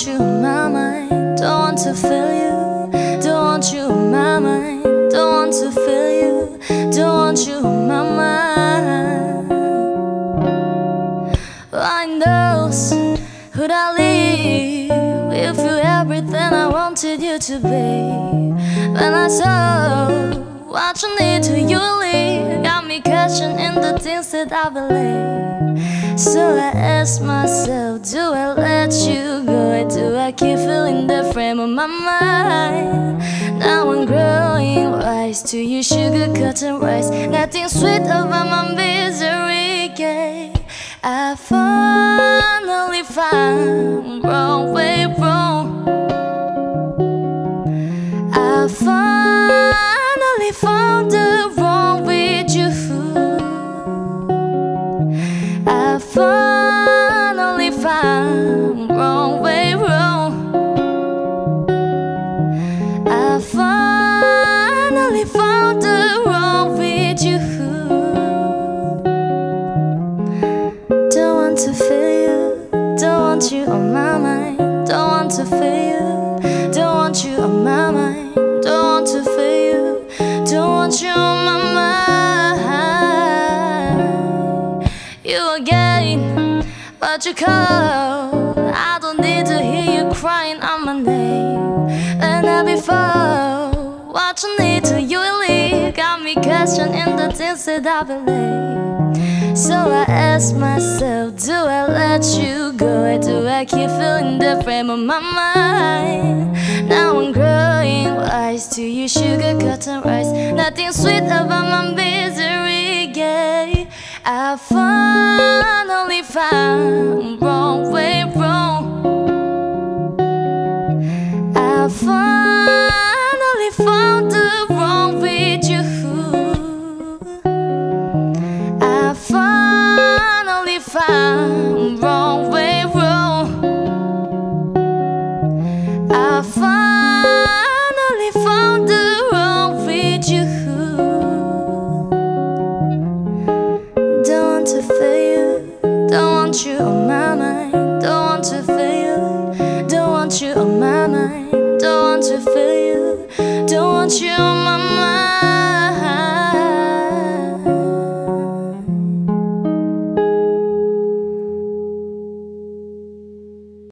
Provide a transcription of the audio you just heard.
want you in my mind. Don't want to feel you, don't want you in my mind. Don't want to feel you, don't want you in my mind. I know who I live if you everything I wanted you to be. When I saw what you need to you leave, got me questioning the things that I believe. So I ask myself, do I let you go? Or do I keep feeling the frame of my mind? Now I'm growing wise to you, sugar cotton rice. Nothing sweet about my misery. Yeah. I finally found wrong way wrong. I finally found the wrong with you. I finally Don't want to feel you, don't want you on my mind. Don't want to feel you, don't want you on my mind. Don't want to feel you, don't want you on my mind. You again, what you call? I don't need to hear you crying on my name. Got me the things that I believe. So I ask myself, do I let you go or do I keep feeling the frame of my mind? Now I'm growing wise to you, sugar cotton rice. Nothing sweet about my misery, yeah. I finally found don't want you on my mind.